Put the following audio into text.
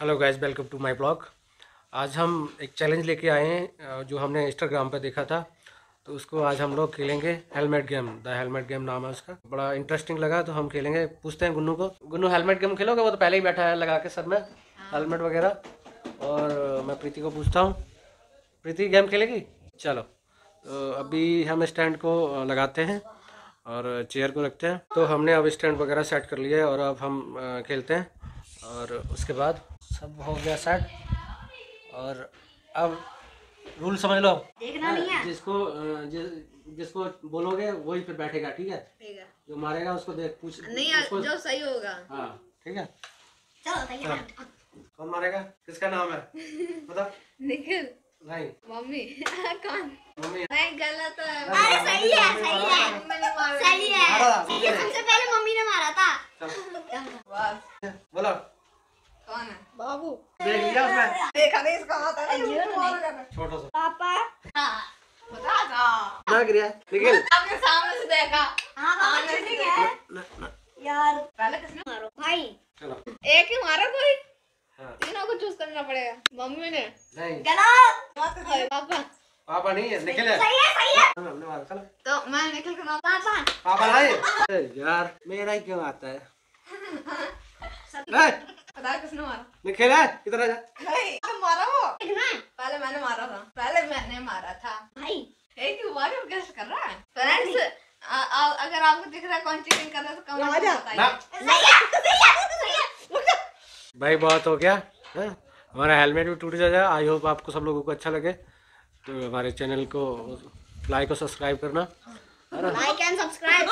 Hello guys welcome to my blog आज हम एक चैलेंज लेके आए हैं जो हमने इंस्टाग्राम पर देखा था। तो उसको आज हम लोग खेलेंगे helmet game the helmet game नाम है उसका। बड़ा इंटरेस्टिंग लगा तो हम खेलेंगे। पूछते हैं गुन्नू को। गुन्नू हेलमेट गेम खेलोगे? वो तो पहले ही बैठा है लगा के सर में हेलमेट वगैरह। और मैं प्रीति को पूछता हूँ। प्रीति गेम खेलेगी? चलो। तो अभी हम स्टैंड को लगाते हैं और चेयर को रखते हैं। तो हमने अब स्टैंड वगैरह सेट कर लिया है और अब हम खेलते हैं। और उसके बाद सब हो गया सेट और अब रूल समझ लो। देखना नहीं है। जिसको जिस, जिसको बोलोगे वही फिर बैठेगा ठीक है? जो मारेगा उसको देख पूछ नहीं उसको, जो सही होगा। हाँ ठीक है? चलो तैयार कौन मारेगा? किसका नाम है? बता। निखिल। नहीं। मम्मी। कौन? मम्मी। नहीं गलत है। अरे सही है सही है। सही है। सबसे पहले मम्मी ने मारा था चल बस बोलो कौन है बाबू। देख लिया उसमें देखा नहीं इसका हाथ है छोटा सा। पापा? हाँ ना गिरा निखिल आपके सामने से देखा। हाँ है ना, ना, यार पहले किसने मारो? भाई। चलो। एक ही मारा कोई? हाँ। तीनों को चूज़ करना पड़ेगा। मम्मी ने। नहीं। गलत। मत खाए पापा। पापा नहीं है निखिल है सही है सही है। हाँ, हमने मारा। चलो। तो मैं निखिल का नाम पापा। पापा नहीं यार मेरा ही क्यों आता है? नहीं, पता किसने मारा निखिल है इधर आ जा नहीं तो मारा वो पहले मैंने मारा था पहले मैंने मारा था भाई एक बार कैसे कर रहा है फ्रेंड्स अगर आपको दिख रहा है कौन चीटिंग कर रहा है तो कमेंट बताइए है है है भाई बहुत हो गया हाँ? हमारा हेलमेट भी टूट जाएगा। आई होप आपको सब लोगों को अच्छा लगे। तो हमारे चैनल को लाइक और सब्सक्राइब करना लाइक एंड सब्सक्राइब